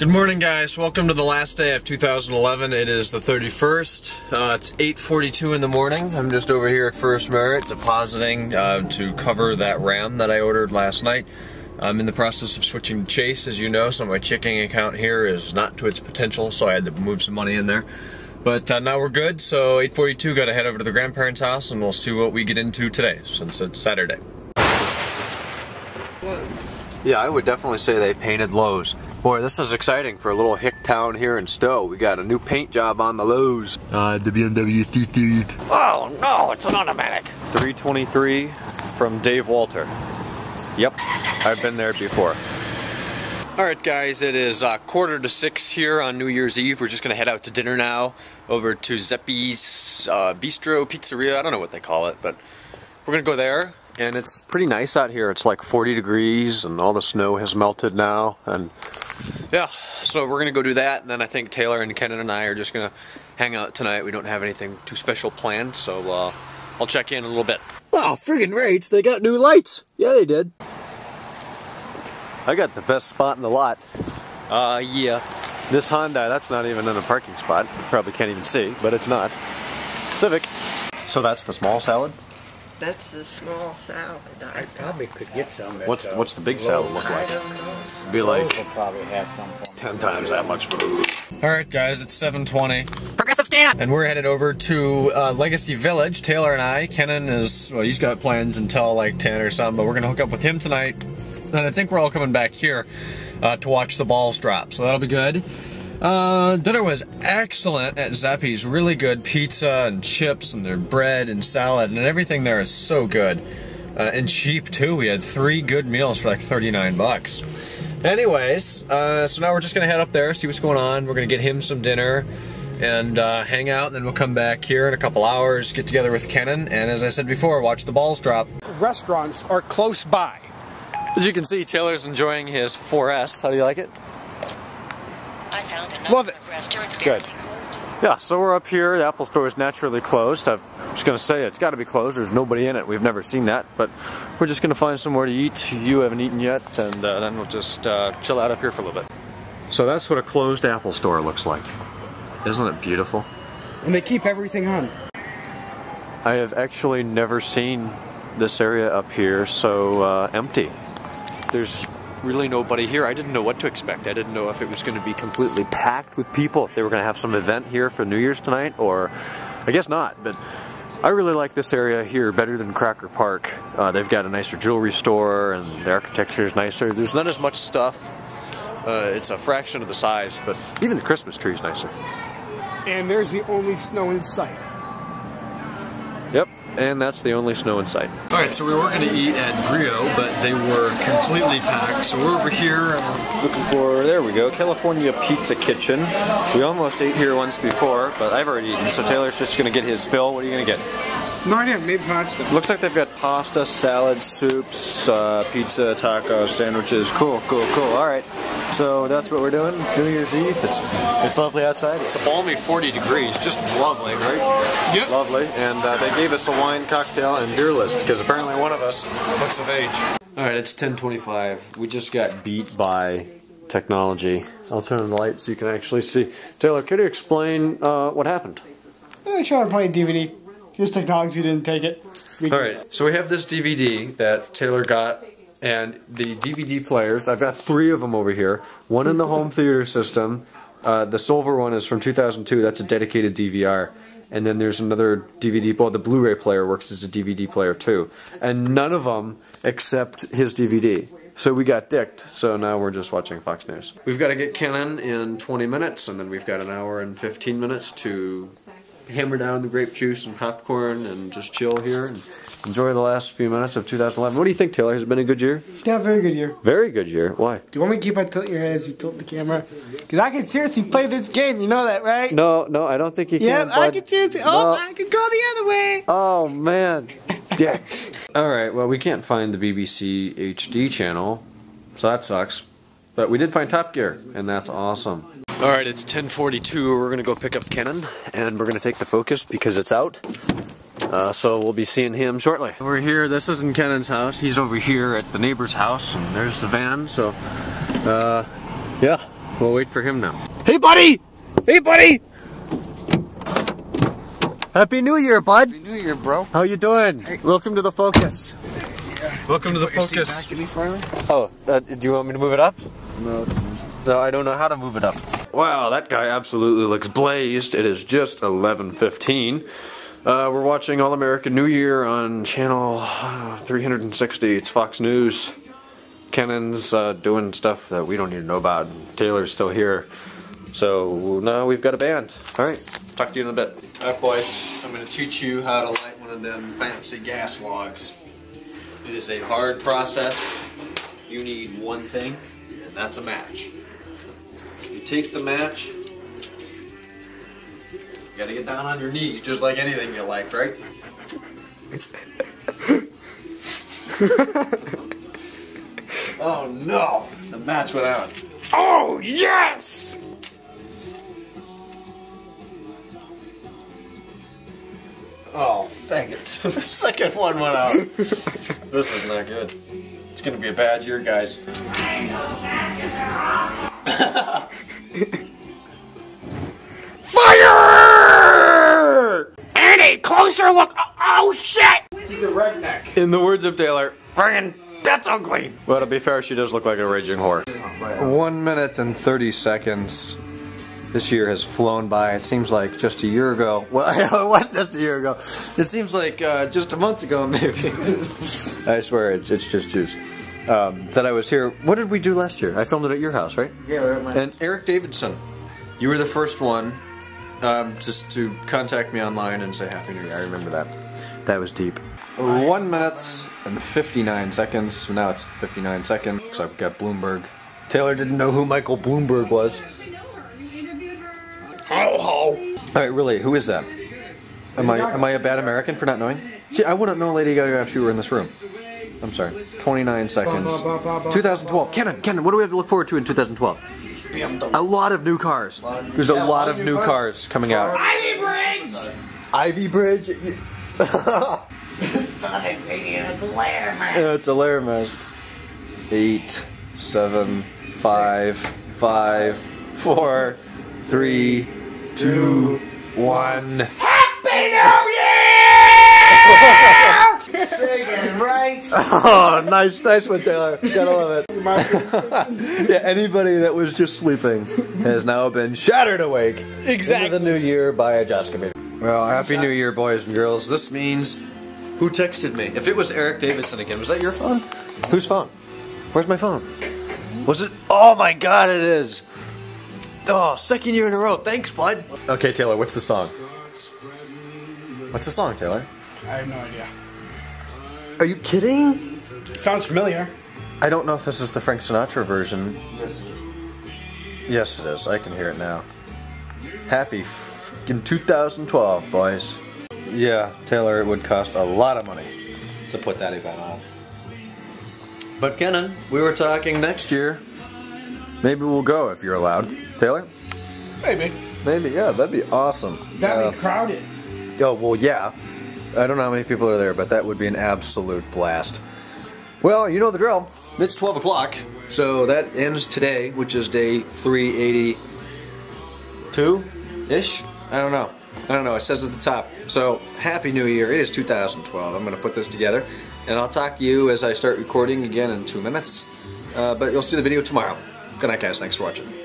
Good morning guys, welcome to the last day of 2011. It is the 31st. Uh, it's 8.42 in the morning. I'm just over here at First Merit depositing uh, to cover that RAM that I ordered last night. I'm in the process of switching to Chase, as you know, so my checking account here is not to its potential, so I had to move some money in there. But uh, now we're good, so 8.42, gotta head over to the grandparents' house and we'll see what we get into today, since it's Saturday. Yeah, I would definitely say they painted Lowe's. Boy, this is exciting for a little hick town here in Stow. We got a new paint job on the Lowe's. Uh, the BMW C3. Oh no, it's an automatic. 323 from Dave Walter. Yep, I've been there before. Alright guys, it is uh, quarter to six here on New Year's Eve. We're just gonna head out to dinner now, over to Zeppe's uh, Bistro Pizzeria. I don't know what they call it, but we're gonna go there and it's pretty nice out here. It's like 40 degrees and all the snow has melted now and yeah, so we're gonna go do that and then I think Taylor and Kenan and I are just gonna hang out tonight. We don't have anything too special planned, so uh, I'll check in a little bit. Wow, friggin' rates, they got new lights. Yeah, they did. I got the best spot in the lot. Uh, yeah. This Hyundai, that's not even in a parking spot. You probably can't even see, but it's not. Civic. So that's the small salad? That's the small salad. I, I probably could get some. At, What's uh, what's the big salad look like? I like? don't know. Be Lowe's like will probably have some ten times that much food. All right, guys, it's 7:20. Progressive stand. And we're headed over to uh, Legacy Village. Taylor and I. Kenan is well, he's got plans until like 10 or something, but we're gonna hook up with him tonight. And I think we're all coming back here uh, to watch the balls drop, so that'll be good. Uh, dinner was excellent at Zeppe's. Really good pizza and chips and their bread and salad and everything there is so good. Uh, and cheap too. We had three good meals for like 39 bucks. Anyways, uh, so now we're just gonna head up there, see what's going on. We're gonna get him some dinner and uh, hang out, and then we'll come back here in a couple hours, get together with Kenan, and as I said before, watch the balls drop. restaurants are close by. As you can see, Taylor's enjoying his 4S. How do you like it? I found a Love it. Good. Yeah, so we're up here. The Apple Store is naturally closed. I'm just gonna say it's got to be closed. There's nobody in it. We've never seen that, but we're just gonna find somewhere to eat. You haven't eaten yet, and uh, then we'll just uh, chill out up here for a little bit. So that's what a closed Apple Store looks like. Isn't it beautiful? And they keep everything on. I have actually never seen this area up here so uh, empty. There's really nobody here. I didn't know what to expect. I didn't know if it was going to be completely packed with people, if they were going to have some event here for New Year's tonight, or I guess not. But I really like this area here better than Crocker Park. Uh, they've got a nicer jewelry store, and the architecture is nicer. There's not as much stuff. Uh, it's a fraction of the size, but even the Christmas tree is nicer. And there's the only snow in sight. Yep, and that's the only snow in sight. All right, so we were going to eat at Brio, but they were completely packed. So we're over here and looking for, there we go, California Pizza Kitchen. We almost ate here once before, but I've already eaten, so Taylor's just going to get his fill. What are you going to get? No idea, maybe pasta. Looks like they've got pasta, salad, soups, uh, pizza, tacos, sandwiches. Cool, cool, cool. All right, so that's what we're doing. It's New Year's Eve. It's it's lovely outside. It's a balmy 40 degrees. Just lovely, right? Yep. Lovely. And uh, they gave us a wine cocktail and beer list because apparently one of us looks of age. All right, it's 10:25. We just got beat by technology. I'll turn on the light so you can actually see. Taylor, could you explain uh, what happened? I tried to play DVD. His technology didn't take it. We All right, so we have this DVD that Taylor got, and the DVD players. I've got three of them over here. One in the home theater system. Uh, the silver one is from 2002. That's a dedicated DVR. And then there's another DVD. Well, the Blu-ray player works as a DVD player too. And none of them except his DVD. So we got dicked. So now we're just watching Fox News. We've got to get Kenan in 20 minutes, and then we've got an hour and 15 minutes to hammer down the grape juice and popcorn and just chill here and enjoy the last few minutes of 2011. What do you think, Taylor? Has it been a good year? Yeah, very good year. Very good year. Why? Do you want me to keep on tilting your head as you tilt the camera? Because I can seriously play this game. You know that, right? No, no, I don't think you Yeah, can. I bud. can seriously. Oh, No. I can go the other way. Oh man, dick. All right, well we can't find the BBC HD channel, so that sucks. But we did find Top Gear, and that's awesome. All right, it's 10:42. We're gonna go pick up Kenan, and we're gonna take the Focus because it's out. Uh, so we'll be seeing him shortly. We're here. This isn't Kenan's house. He's over here at the neighbor's house, and there's the van. So, uh, yeah, We'll wait for him now. Hey, buddy! Hey, buddy! Happy New Year, bud. Happy New Year, bro. How you doing? Welcome to the Focus. Welcome to the focus. Give me finally? Oh, uh, do you want me to move it up? No. No, I don't know how to move it up. Wow, that guy absolutely looks blazed. It is just 11:15. Uh, we're watching All American New Year on channel uh, 360. It's Fox News. Kenan's uh, doing stuff that we don't need to know about. Taylor's still here. So now we've got a band. All right, talk to you in a bit. All right, boys. I'm going to teach you how to light one of them fancy gas logs. It is a hard process. You need one thing, and that's a match. Take the match. You gotta get down on your knees, just like anything you like, right? oh no! The match went out. Oh yes! Oh, dang it. the second one went out. this is not good. It's gonna be a bad year, guys. Fire! Any closer look. Oh shit! He's a redneck. In the words of Taylor, friggin' that's ugly. Well, to be fair, she does look like a raging whore. One minute and 30 seconds. This year has flown by. It seems like just a year ago. Well, it was just a year ago. It seems like uh, just a month ago, maybe. I swear, it's, it's just juice. Um, that I was here. What did we do last year? I filmed it at your house, right? Yeah, we're at my. And Eric Davidson, you were the first one um, just to contact me online and say Happy New Year. I remember that. That was deep. One minute and 59 seconds. Now it's 59 seconds because I've got Bloomberg. Taylor didn't know who Michael Bloomberg was. Ho ho! All right, really, who is that? Am I am I a bad American for not knowing? See, I wouldn't know a Lady Gaga if she were in this room. I'm sorry. 29 seconds. 2012. Kenan, Kenan, what do we have to look forward to in 2012? A lot of new cars. There's a lot of new cars coming out. Ivy Bridge! Ivy Bridge? It's lair, man. Yeah, it's a layer mask. Eight, seven, five, five, four, three, two, one. right? Oh, nice, nice one, Taylor. Gotta love it. yeah, anybody that was just sleeping has now been shattered awake. Exactly. Into the new year by a Josh committee. Well, happy new year, boys and girls. This means who texted me? If it was Eric Davidson again, was that your phone? Whose phone? Where's my phone? Was it? Oh my god, it is. Oh, second year in a row. Thanks, bud. Okay, Taylor, what's the song? What's the song, Taylor? I have no idea. Are you kidding? Sounds familiar. I don't know if this is the Frank Sinatra version. Yes, it is. Yes, it is. I can hear it now. Happy in 2012, boys. Yeah, Taylor, it would cost a lot of money to put that event on. But Kenan, we were talking next year. Maybe we'll go if you're allowed. Taylor? Maybe. Maybe, yeah, that'd be awesome. That'd Uh, be crowded. Oh, well, yeah. I don't know how many people are there, but that would be an absolute blast. Well, you know the drill. It's 12 o'clock, so that ends today, which is day 382-ish? I don't know. I don't know. It says at the top. So, Happy New Year. It is 2012. I'm going to put this together, and I'll talk to you as I start recording again in two minutes. Uh, but you'll see the video tomorrow. Good night, guys. Thanks for watching.